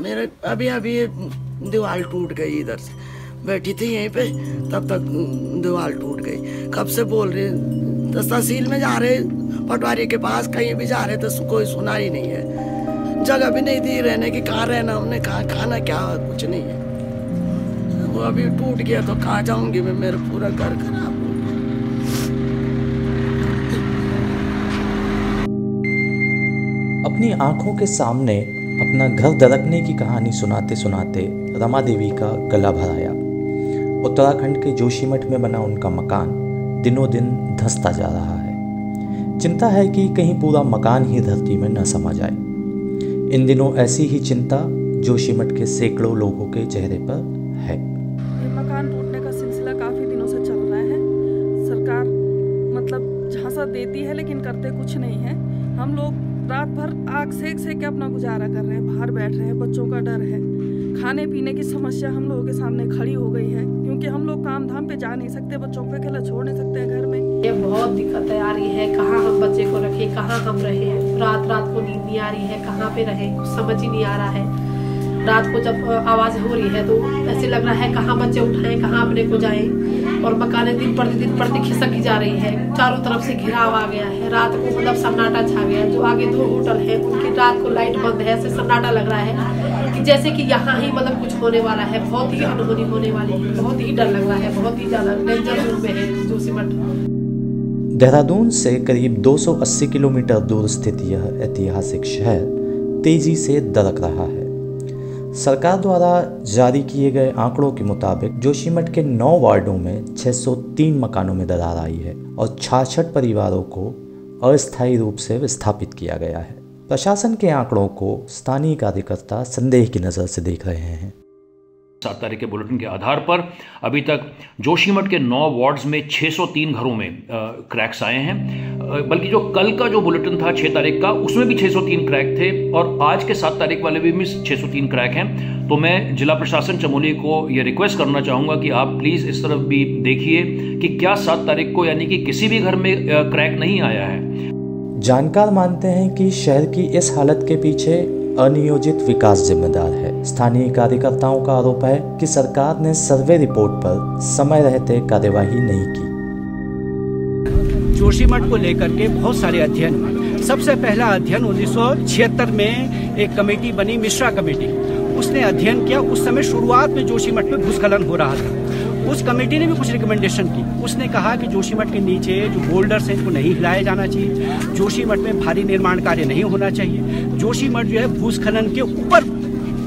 मेरे, अभी अभी दीवार टूट गई इधर से। बैठी थी यहीं पे, तब तक दीवार टूट गई। कब से बोल रहे तो तहसील में जा रहे पटवारी के पास, कहीं भी जा रहे तो कोई सुना ही नहीं है। जगह भी नहीं दी रहने की, कहाँ रहना हमने, कहा, खाना क्या, कुछ नहीं है। वो अभी टूट गया तो कहाँ जाऊँगी मैं, मेरा पूरा घर खराब अपनी आँखों के सामने अपना घर दरकने की कहानी सुनाते सुनाते रमा देवी का गला भराया। उत्तराखंड के जोशीमठ में बना उनका मकान दिनों दिन धंसता जा रहा है। चिंता है कि कहीं पूरा मकान ही धरती में न समा जाए। इन दिनों ऐसी ही चिंता जोशीमठ के सैकड़ों लोगों के चेहरे पर है। मकान टूटने का सिलसिला काफ़ी दिनों से चल रहा है। सरकार मतलब झांसा देती है, लेकिन करते कुछ नहीं है। हम लोग रात भर आग सेक सेक के अपना गुजारा कर रहे हैं, बाहर बैठ रहे हैं, बच्चों का डर है। खाने पीने की समस्या हम लोगों के सामने खड़ी हो गई है, क्योंकि हम लोग काम धाम पे जा नहीं सकते, बच्चों को अकेला छोड़ नहीं सकते हैं घर में। ये बहुत दिक्कत आ रही है, कहाँ हम बच्चे को रखे, कहाँ हम रहे? रात रात को नींद नहीं आ रही है, कहाँ पे रहे? समझ ही नहीं आ रहा है। रात को जब आवाज़ हो रही है तो ऐसे लग रहा है कहाँ बच्चे उठाएँ कहाँ अपने को जाएँ। और मकाने दिन प्रतिदिन प्रति खिसक जा रही है। चारों तरफ़ से घिराव आ गया है। रात को मतलब सन्नाटा छा गया जो आगे दो होटल है, उनकी रात को लाइट बंद है। ऐसे सन्नाटा लग रहा है कि जैसे कि यहाँ ही मतलब कुछ होने वाला है। बहुत ही अनहोनी होने वाली है। बहुत ही डर लग रहा है। बहुत ही ज़्यादा डेंजर जोन में है जोशीमठ। देहरादून से करीब 280 किलोमीटर दूर स्थित यह ऐतिहासिक शहर तेज़ी से दरक रहा है। सरकार द्वारा जारी किए गए आंकड़ों के मुताबिक जोशीमठ के नौ वार्डों में 603 मकानों में दरार आई है और छाछठ परिवारों को अस्थायी रूप से विस्थापित किया गया है। प्रशासन के आंकड़ों को स्थानीय कार्यकर्ता संदेह की नज़र से देख रहे हैं। सात तारीख के बुलेटिन के आधार पर। अभी तक जोशीमठ के नौ वार्ड्स में 603 घरों में क्रैक्स आए हैं। बल्कि जो कल का जो बुलेटिन था 6 तारीख का उसमें भी 603 क्रैक थे और आज के सात तारीख वाले भी, भी 603 क्रैक हैं। तो मैं जिला प्रशासन चमोली को यह रिक्वेस्ट करना चाहूँगा कि आप प्लीज़ इस तरफ़ भी देखिए कि क्या सात तारीख को यानी कि किसी भी घर में क्रैक नहीं आया है। जानकार मानते हैं कि शहर की इस हालत के पीछे अनियोजित विकास जिम्मेदार है। स्थानीय कार्यकर्ताओं का आरोप है कि सरकार ने सर्वे रिपोर्ट पर समय रहते कार्यवाही नहीं की। जोशीमठ को लेकर के बहुत सारे अध्ययन सबसे पहला अध्ययन उन्नीस सौ छिहत्तर में एक कमेटी बनी, मिश्रा कमेटी। उसने अध्ययन किया। उस समय शुरुआत में जोशीमठ में भूस्खलन हो रहा था। उस कमेटी ने भी कुछ रिकमेंडेशन की। उसने कहा कि जोशीमठ के नीचे जो बोल्डर्स हैं, इनको नहीं हिलाया जाना चाहिए। जोशीमठ में भारी निर्माण कार्य नहीं होना चाहिए। जोशीमठ जो है, भूस्खलन के ऊपर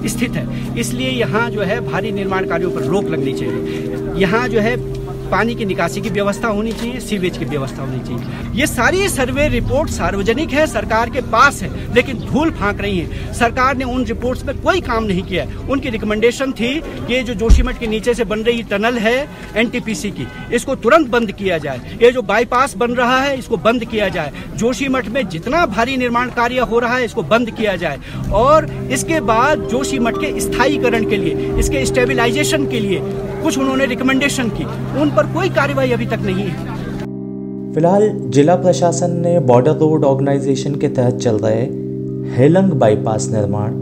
स्थित है। इसलिए यहाँ जो है, भारी निर्माण कार्यों पर रोक लगनी चाहिए। यहाँ जो है पानी की निकासी की व्यवस्था होनी चाहिए, सीवेज की व्यवस्था होनी चाहिए। ये सारी सर्वे रिपोर्ट सार्वजनिक है, सरकार के पास है, लेकिन धूल फांक रही है। सरकार ने उन रिपोर्ट्स पर कोई काम नहीं किया उनकी रिकमेंडेशन थी कि जो जोशीमठ के नीचे से बन रही टनल है एनटीपीसी की, इसको तुरंत बंद किया जाए। ये जो बाईपास बन रहा है, इसको बंद किया जाए। जोशीमठ में जितना भारी निर्माण कार्य हो रहा है, इसको बंद किया जाए। और इसके बाद जोशीमठ के स्थायीकरण के लिए, इसके स्टेबिलाईजेशन के लिए कुछ उन्होंने रिकमेंडेशन की। उन पर कोई कार्यवाही अभी तक नहीं है। फ़िलहाल जिला प्रशासन ने बॉर्डर रोड ऑर्गेनाइजेशन के तहत चल रहे हेलंग बाईपास निर्माण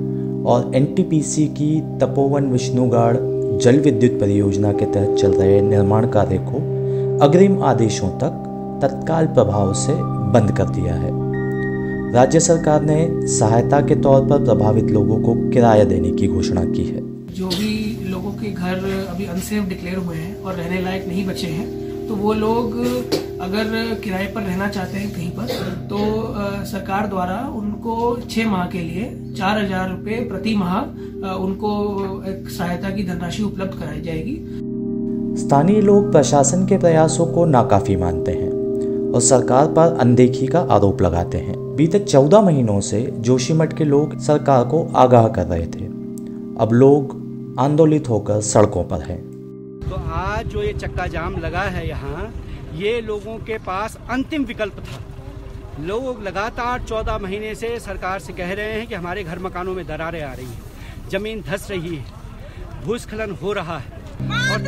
और एनटीपीसी की तपोवन विष्णुगाड़ जल विद्युत परियोजना के तहत चल रहे निर्माण कार्य को अग्रिम आदेशों तक तत्काल प्रभाव से बंद कर दिया है। राज्य सरकार ने सहायता के तौर पर प्रभावित लोगों को किराया देने की घोषणा की है। के घर अभी अनसेफ डिक्लेयर हुए हैं और रहने लायक नहीं बचे हैं तो वो लोग अगर किराए पर रहना चाहते हैं कहीं पर तो सरकार द्वारा उनको छः माह के लिए चार हज़ार रुपये प्रति माह उनको एक सहायता की धनराशि उपलब्ध कराई जाएगी। स्थानीय लोग प्रशासन के प्रयासों को नाकाफी मानते हैं और सरकार पर अनदेखी का आरोप लगाते हैं। बीते चौदह महीनों से जोशीमठ के लोग सरकार को आगाह कर रहे थे। अब लोग आंदोलित होकर सड़कों पर हैं। तो आज जो ये चक्का जाम लगा है यहाँ ये लोगों के पास अंतिम विकल्प था। लोग लगातार चौदह महीने से सरकार से कह रहे हैं कि हमारे घर मकानों में दरारें आ रही हैं ज़मीन धस रही है भूस्खलन हो रहा है। और